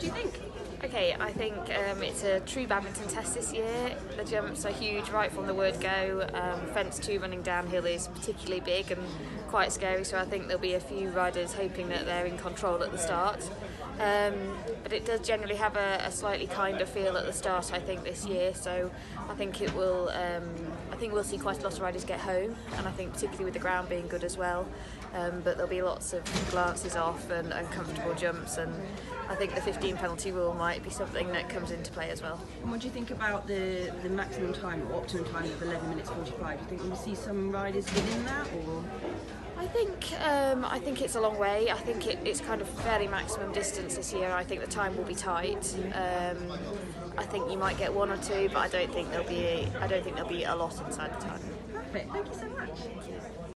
What do you think? Okay, I think um, it's a true badminton test this year. The jumps are huge right from the word go. Um, fence two running downhill is particularly big and quite scary, so I think there'll be a few riders hoping that they're in control at the start. Um, but it does generally have a, a slightly kinder feel at the start, I think, this year. So I think it will. Um, I think we'll see quite a lot of riders get home, and I think particularly with the ground being good as well. Um, but there'll be lots of glances off and uncomfortable jumps, and I think the 15 penalty rule might be something that comes into play as well. And what do you think about the, the maximum time or optimum time of 11 minutes 45? Do you think we'll see some riders within that, or? I think um, I think it's a long way. I think it, it's kind of fairly maximum distance this year. I think the time will be tight. Um, I think you might get one or two, but I don't think there'll be. I don't think there'll be a lot inside the time. Perfect. Thank you so much.